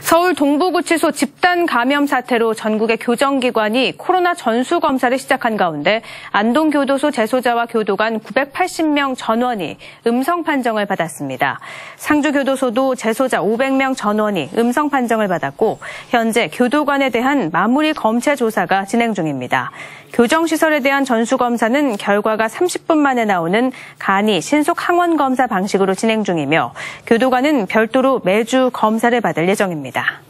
서울 동부구치소 집단 감염 사태로 전국의 교정기관이 코로나 전수 검사를 시작한 가운데 안동교도소 재소자와 교도관 980명 전원이 음성 판정을 받았습니다. 상주교도소도 재소자 500명 전원이 음성 판정을 받았고 현재 교도관에 대한 마무리 검체 조사가 진행 중입니다. 교정시설에 대한 전수검사는 결과가 30분 만에 나오는 간이 신속 항원 검사 방식으로 진행 중이며 교도관은 별도로 매주 검사를 받을 예정입니다. 합니다.